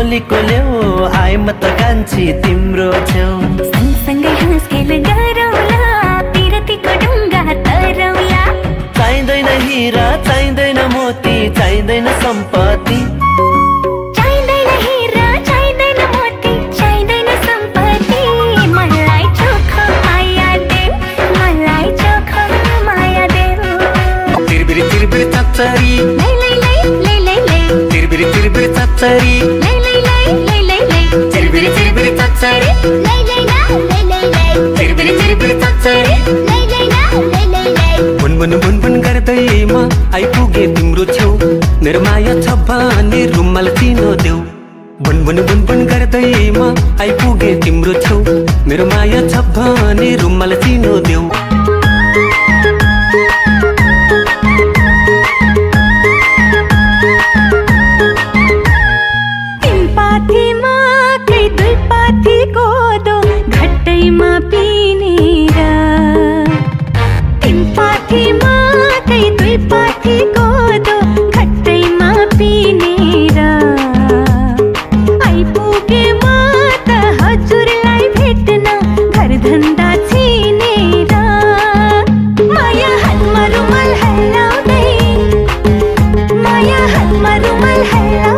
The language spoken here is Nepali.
गोलीको ल्याउ आए म त कान्छी तिम्रो छेउ। सँगसँगै हाँस खेल गरौँला पिरतीको ढुङ्गा तरौँला। चाहिँदैन हिरा चाहिँदैन मोती चाहिँदैन सम्पत्ति। चाहिँदैन हिरा चाहिँदैन मोती चाहिँदैन सम्पत्ति। मलाई चोखो माया देऊ मलाई चोखो लै लै ला लै लै लै तिरबिरी तिरबिरी चच्चरी लै लै ला लै लै लै बुनबुन बुनबुन गर्दै म आइपुगे तिम्रो छेउ मेरो माया छ भने रुमाल चिनो देऊ बुनबुन बुनबुन गर्दै म आइपुगे तिम्रो छेउ मेरो माया छ भने रुमाल चिनो देऊ 太阳